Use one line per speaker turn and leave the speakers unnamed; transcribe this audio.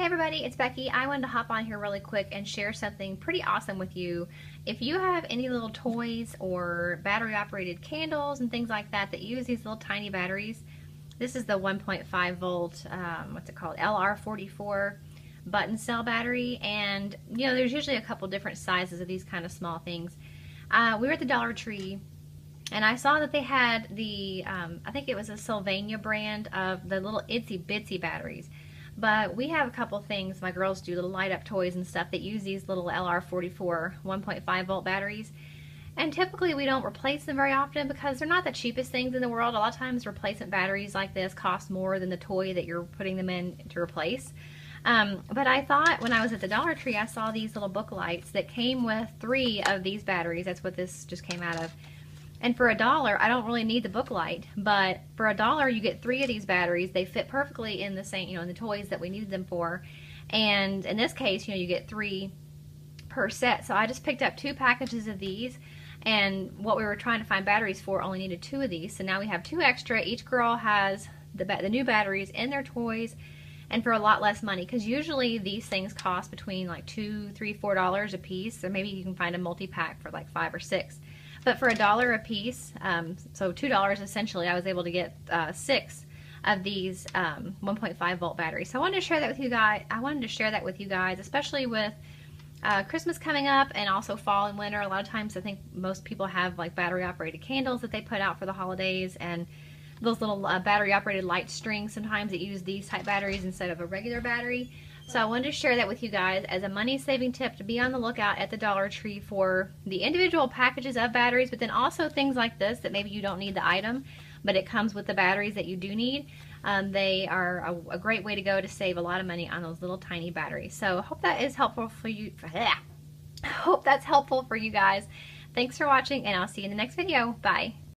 Hey everybody, it's Becky. I wanted to hop on here really quick and share something pretty awesome with you. If you have any little toys or battery operated candles and things like that that use these little tiny batteries, this is the 1.5 volt, um, what's it called, LR44 button cell battery and you know there's usually a couple different sizes of these kind of small things. Uh, we were at the Dollar Tree and I saw that they had the, um, I think it was a Sylvania brand of the little itsy bitsy batteries. But we have a couple things my girls do, little light up toys and stuff that use these little LR44 1.5 volt batteries. And typically we don't replace them very often because they're not the cheapest things in the world. A lot of times replacement batteries like this cost more than the toy that you're putting them in to replace. Um, but I thought when I was at the Dollar Tree, I saw these little book lights that came with three of these batteries. That's what this just came out of. And for a dollar, I don't really need the book light, but for a dollar, you get three of these batteries. They fit perfectly in the same, you know, in the toys that we needed them for. And in this case, you know, you get three per set. So I just picked up two packages of these and what we were trying to find batteries for only needed two of these. So now we have two extra. Each girl has the, the new batteries in their toys and for a lot less money because usually these things cost between like two, three, four dollars a piece So maybe you can find a multi-pack for like five or six. But for a dollar a piece, um, so $2 essentially, I was able to get uh, six of these um, 1.5 volt batteries. So I wanted to share that with you guys. I wanted to share that with you guys, especially with uh, Christmas coming up and also fall and winter. A lot of times I think most people have like battery operated candles that they put out for the holidays and those little uh, battery operated light strings sometimes that use these type batteries instead of a regular battery. So I wanted to share that with you guys as a money saving tip to be on the lookout at the Dollar Tree for the individual packages of batteries, but then also things like this that maybe you don't need the item, but it comes with the batteries that you do need. Um, they are a, a, great way to go to save a lot of money on those little tiny batteries. So hope that is helpful for you. Hope that's helpful for you guys. Thanks for watching and I'll see you in the next video. Bye.